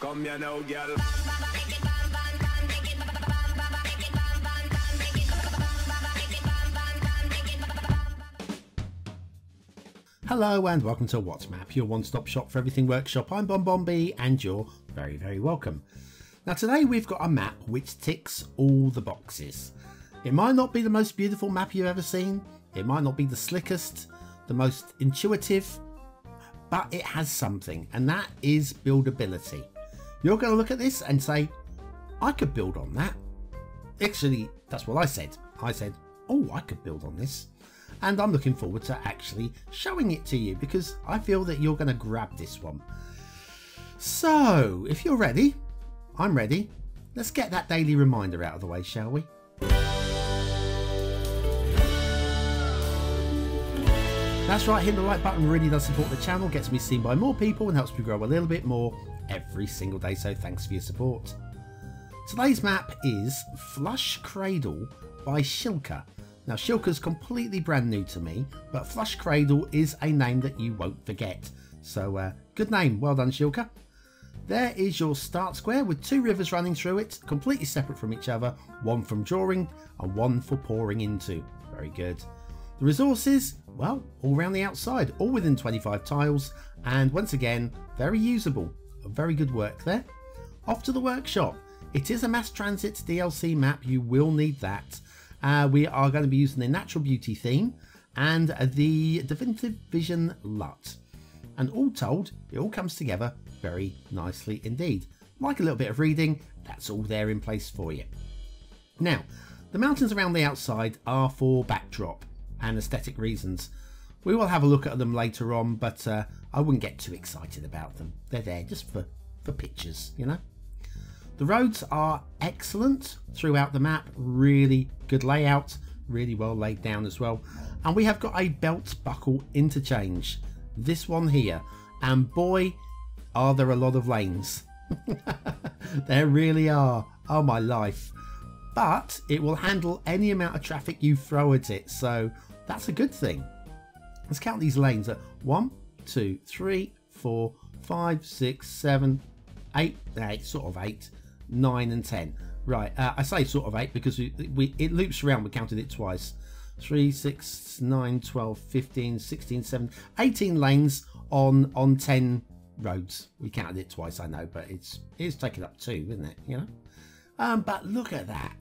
Come here now, girl. Hello and welcome to What's Map, your one-stop shop for everything workshop. I'm Bon Bombi and you're very, very welcome. Now today we've got a map which ticks all the boxes. It might not be the most beautiful map you've ever seen, it might not be the slickest, the most intuitive, but it has something and that is buildability. You're going to look at this and say, I could build on that. Actually, that's what I said. I said, oh, I could build on this and I'm looking forward to actually showing it to you because I feel that you're going to grab this one. So, if you're ready, I'm ready. Let's get that daily reminder out of the way, shall we? That's right, hitting the like button really does support the channel, gets me seen by more people and helps me grow a little bit more every single day, so thanks for your support. Today's map is Flush Cradle by Shilka. Now Shilka's completely brand new to me, but Flush Cradle is a name that you won't forget. So uh, good name, well done Shilka. There is your start square with two rivers running through it, completely separate from each other, one from drawing and one for pouring into. Very good. The resources, well, all around the outside, all within 25 tiles, and once again, very usable. Very good work there. Off to the workshop. It is a mass transit DLC map, you will need that uh, we are going to be using the Natural Beauty theme and the Definitive Vision LUT. And all told, it all comes together very nicely indeed. Like a little bit of reading, that's all there in place for you. Now, the mountains around the outside are for backdrop and aesthetic reasons. We will have a look at them later on, but uh, I wouldn't get too excited about them. They're there just for, for pictures, you know? The roads are excellent throughout the map, really good layout, really well laid down as well. And we have got a belt buckle interchange, this one here, and boy are there a lot of lanes. there really are, oh my life. But it will handle any amount of traffic you throw at it, so that's a good thing. Let's count these lanes at one, two, three, four, five, six, seven, eight, eight, sort of eight, 9 and 10. Right, uh, I say sort of 8 because we, we, it loops around, we counted it twice. 3, 6, 9, 12, 15, 16, 17, 18 lanes on on 10 roads. We counted it twice, I know, but it's it's taken up two, isn't it? You know. Um, but look at that,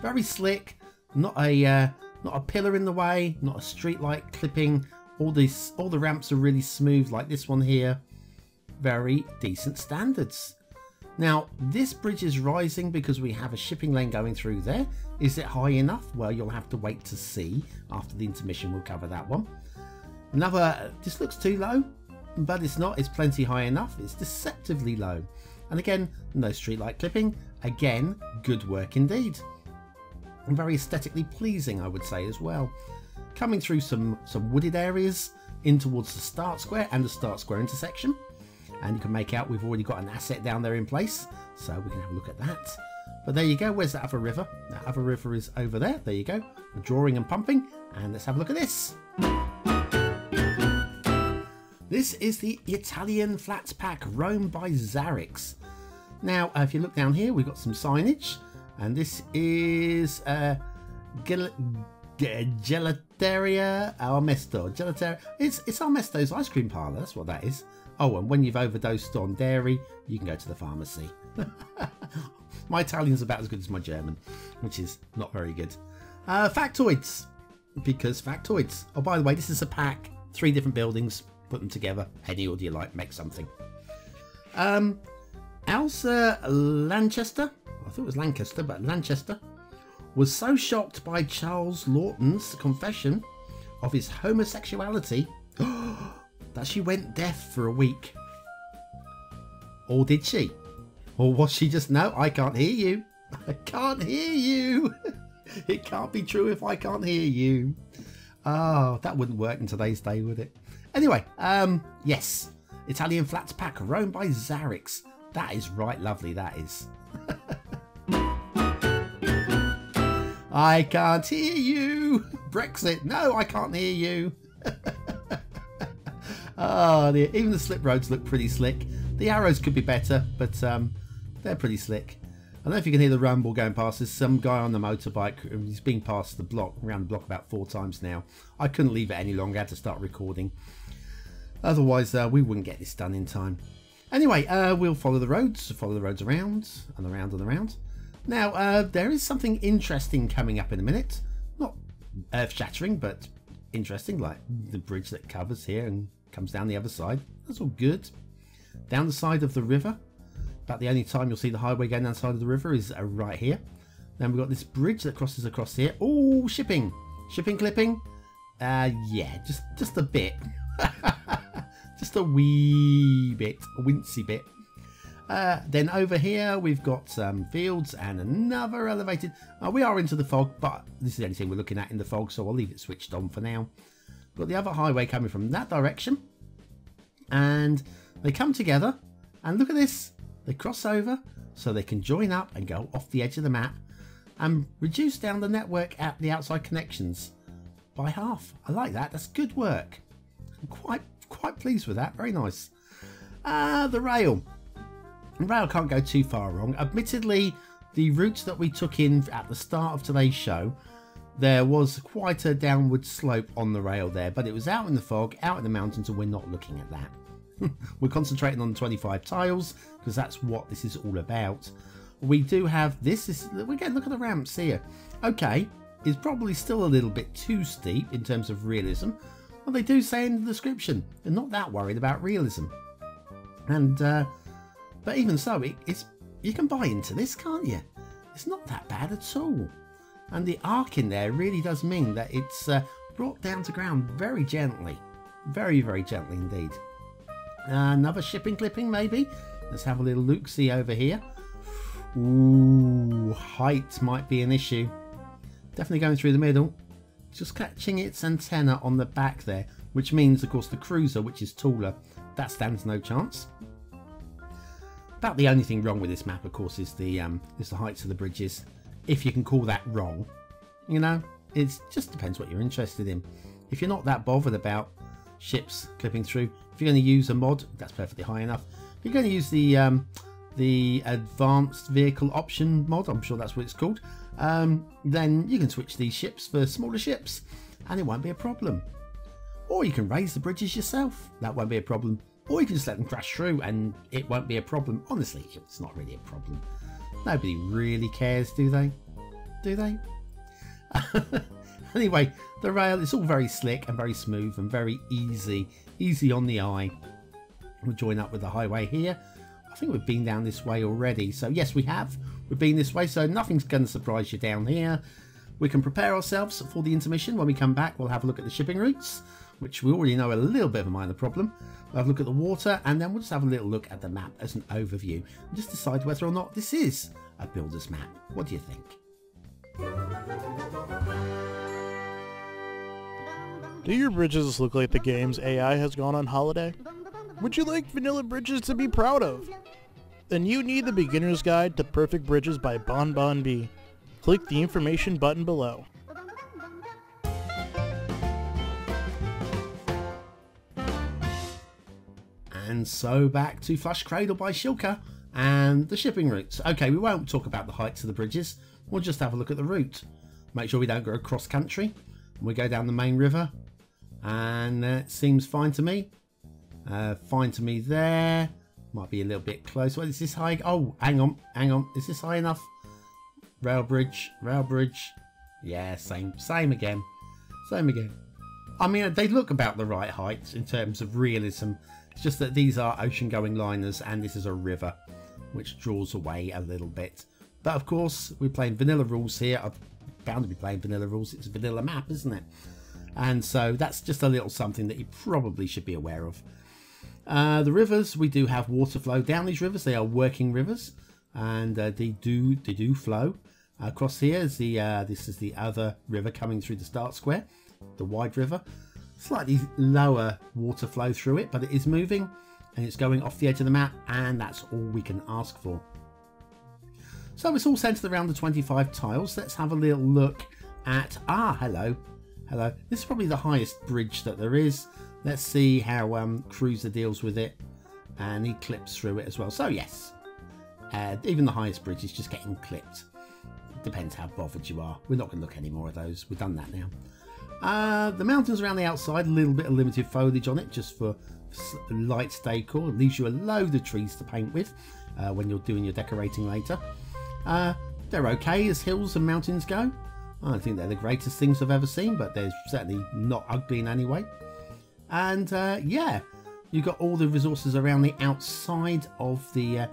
very slick. Not a uh, not a pillar in the way, not a street light clipping. All these all the ramps are really smooth, like this one here. Very decent standards. Now, this bridge is rising because we have a shipping lane going through there. Is it high enough? Well, you'll have to wait to see. After the intermission, we'll cover that one. Another, this looks too low, but it's not. It's plenty high enough. It's deceptively low. And again, no streetlight clipping. Again, good work indeed. Very aesthetically pleasing, I would say, as well. Coming through some, some wooded areas in towards the start square and the start square intersection. And you can make out we've already got an asset down there in place so we can have a look at that. But there you go where's that other river? That other river is over there there you go. Drawing and pumping and let's have a look at this. This is the Italian Flats Pack Rome by Zarrix now uh, if you look down here we've got some signage and this is uh, Gel Gelateria Armesto. Gelateria. It's it's Armesto's ice cream parlour. That's what that is. Oh, and when you've overdosed on dairy, you can go to the pharmacy. my Italian's about as good as my German, which is not very good. Uh, factoids, because factoids. Oh, by the way, this is a pack, three different buildings, put them together. Any order you like, make something. Um, Elsa Lanchester, I thought it was Lancaster, but Lanchester, was so shocked by Charles Laughton's confession of his homosexuality that she went deaf for a week. Or did she? Or was she just, no, I can't hear you. I can't hear you. it can't be true if I can't hear you. Oh, that wouldn't work in today's day, would it? Anyway, um, yes. Italian Flats Pack, Rome by Zarrix. That is right lovely, that is. I can't hear you. Brexit, no, I can't hear you. Oh, even the slip roads look pretty slick. The arrows could be better, but um, they're pretty slick. I don't know if you can hear the rumble going past. There's some guy on the motorbike. He's been past the block, around the block about four times now. I couldn't leave it any longer. I had to start recording. Otherwise, uh, we wouldn't get this done in time. Anyway, uh, we'll follow the roads, follow the roads around and around and around. Now, uh, there is something interesting coming up in a minute. Not earth-shattering, but interesting, like the bridge that covers here and comes down the other side. That's all good. Down the side of the river, about the only time you'll see the highway going down the side of the river is uh, right here. Then we've got this bridge that crosses across here. Oh, shipping. Shipping clipping. Uh, yeah, just, just a bit. just a wee bit, a wincy bit. Uh, then over here we've got some fields and another elevated. Uh, we are into the fog, but this is the only thing we're looking at in the fog, so I'll leave it switched on for now. Got the other highway coming from that direction, and they come together. And look at this, they cross over so they can join up and go off the edge of the map and reduce down the network at the outside connections by half. I like that. That's good work. I'm quite quite pleased with that. Very nice. Uh, the rail. The rail can't go too far wrong. Admittedly, the route that we took in at the start of today's show, there was quite a downward slope on the rail there, but it was out in the fog, out in the mountains, and we're not looking at that. we're concentrating on the 25 tiles because that's what this is all about. We do have this. Is again, look at the ramps here. Okay, it's probably still a little bit too steep in terms of realism, well, they do say in the description they're not that worried about realism. And, uh, but even so, it, it's you can buy into this, can't you? It's not that bad at all. And the arc in there really does mean that it's uh, brought down to ground very gently. Very, very gently indeed. Uh, another shipping clipping, maybe. Let's have a little look-see over here. Ooh, height might be an issue. Definitely going through the middle just catching its antenna on the back there, which means, of course, the cruiser, which is taller, that stands no chance. About the only thing wrong with this map, of course, is the um, is the heights of the bridges, if you can call that wrong. You know, it just depends what you're interested in. If you're not that bothered about ships clipping through, if you're going to use a mod, that's perfectly high enough. If you're going to use the um, the advanced vehicle option mod, I'm sure that's what it's called, um, then you can switch these ships for smaller ships and it won't be a problem. Or you can raise the bridges yourself, that won't be a problem. Or you can just let them crash through and it won't be a problem. Honestly, it's not really a problem. Nobody really cares, do they? Do they? anyway, the rail is all very slick and very smooth and very easy, easy on the eye. We'll join up with the highway here. I think we've been down this way already. So yes, we have. We've been this way, so nothing's going to surprise you down here. We can prepare ourselves for the intermission. When we come back, we'll have a look at the shipping routes, which we already know a little bit of a minor problem. We'll have a look at the water, and then we'll just have a little look at the map as an overview, and just decide whether or not this is a builder's map. What do you think? Do your bridges look like the game's AI has gone on holiday? Would you like vanilla bridges to be proud of? Then you need the Beginner's Guide to Perfect Bridges by Bon Bon Bee. Click the information button below. And so back to Flush Cradle by Shilka and the shipping routes. Okay, we won't talk about the heights of the bridges. We'll just have a look at the route. Make sure we don't go across country. We go down the main river. And it seems fine to me. Uh, fine to me there. Might be a little bit close. Is this high? Oh, hang on, hang on. Is this high enough? Rail bridge, rail bridge. Yeah, same, same again, same again. I mean, they look about the right height in terms of realism. It's just that these are ocean-going liners, and this is a river, which draws away a little bit. But of course, we're playing vanilla rules here. I'm bound to be playing vanilla rules. It's a vanilla map, isn't it? And so that's just a little something that you probably should be aware of. Uh, the rivers, we do have water flow down these rivers. They are working rivers, and uh, they do they do flow. Across here is the uh, this is the other river coming through the start square, the wide river. Slightly lower water flow through it, but it is moving and it's going off the edge of the map, and that's all we can ask for. So it's all centered around the 25 tiles. Let's have a little look at ah hello hello. This is probably the highest bridge that there is. Let's see how um, Cruiser deals with it. and he clips through it as well. So yes, uh, even the highest bridge is just getting clipped. Depends how bothered you are. We're not going to look any more of those. We've done that now. Uh, the mountains around the outside, a little bit of limited foliage on it just for light decor. It leaves you a load of trees to paint with uh, when you're doing your decorating later. Uh, they're okay as hills and mountains go. I don't think they're the greatest things I've ever seen, but they're certainly not ugly in any way. And uh, yeah, you've got all the resources around the outside of the uh,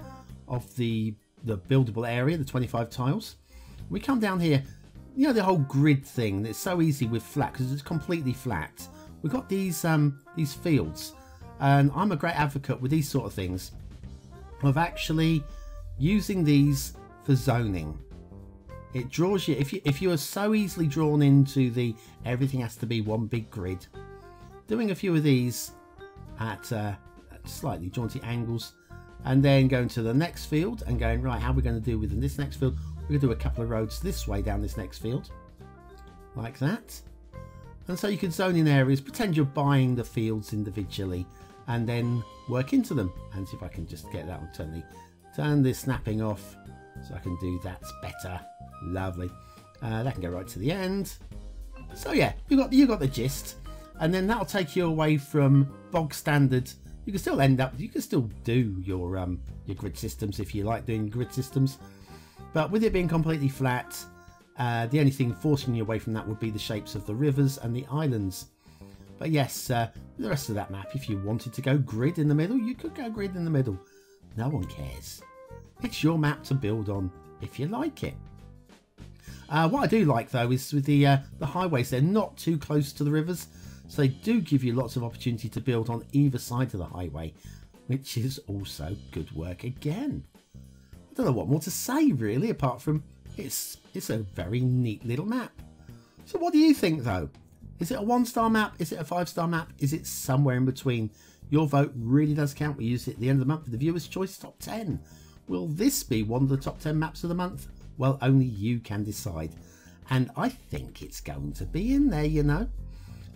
of the the buildable area, the 25 tiles. We come down here, you know the whole grid thing. It's so easy with flat because it's completely flat. We've got these um, these fields, and I'm a great advocate with these sort of things of actually using these for zoning. It draws you if you if you are so easily drawn into the everything has to be one big grid. Doing a few of these at, uh, at slightly jaunty angles, and then going to the next field and going right. How are we going to do with this next field? We're going to do a couple of roads this way down this next field, like that. And so you can zone in areas, pretend you're buying the fields individually, and then work into them. And see if I can just get that on turn the turn this snapping off so I can do that better. Lovely. Uh, that can go right to the end. So yeah, you got you got the gist, and then that'll take you away from bog standard. You can still end up, you can still do your um, your grid systems if you like doing grid systems, but with it being completely flat, uh, the only thing forcing you away from that would be the shapes of the rivers and the islands. But yes, uh, the rest of that map, if you wanted to go grid in the middle, you could go grid in the middle. No one cares. It's your map to build on if you like it. Uh, what I do like though is with the uh, the highways, they're not too close to the rivers, so they do give you lots of opportunity to build on either side of the highway, which is also good work again. I don't know what more to say really, apart from it's it's a very neat little map. So what do you think though? Is it a one star map? Is it a five star map? Is it somewhere in between? Your vote really does count. We use it at the end of the month for the Viewer's Choice Top 10. Will this be one of the top 10 maps of the month? Well, only you can decide. And I think it's going to be in there, you know.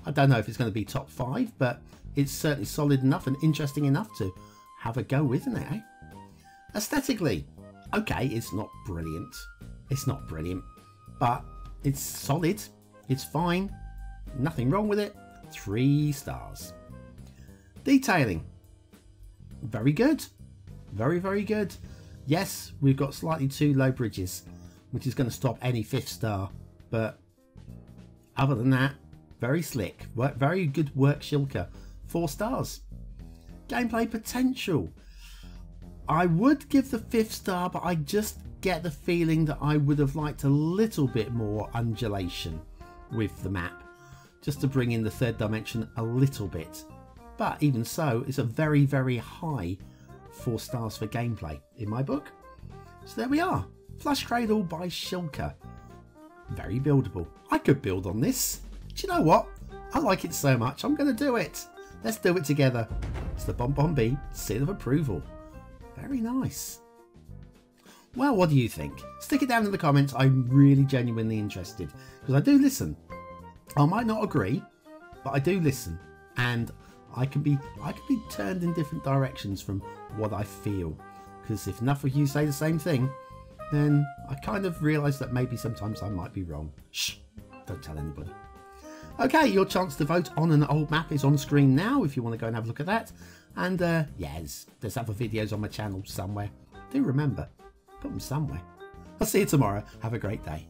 I don't know if it's going to be top 5, but it's certainly solid enough and interesting enough to have a go with, isn't it? Eh? Aesthetically, okay, it's not brilliant. It's not brilliant, but it's solid. It's fine. Nothing wrong with it. Three stars. Detailing, very good. Very, very good. Yes, we've got slightly too low bridges, which is going to stop any fifth star. But other than that, very slick. Very good work, Shilka. Four stars. Gameplay potential. I would give the fifth star, but I just get the feeling that I would have liked a little bit more undulation with the map, just to bring in the third dimension a little bit. But even so, it's a very, very high four stars for gameplay in my book. So there we are. Flush Cradle by Shilka. Very buildable. I could build on this. Do you know what? I like it so much, I'm going to do it. Let's do it together. It's the Bon Bon Bee seal of approval. Very nice. Well, what do you think? Stick it down in the comments. I'm really genuinely interested because I do listen. I might not agree, but I do listen, and I can be I can be turned in different directions from what I feel. Because if enough of you say the same thing, then I kind of realise that maybe sometimes I might be wrong. Shh, don't tell anybody. Okay, your chance to vote on an old map is on screen now if you want to go and have a look at that. And uh, there's, there's other videos on my channel somewhere. Do remember, put them somewhere. I'll see you tomorrow. Have a great day.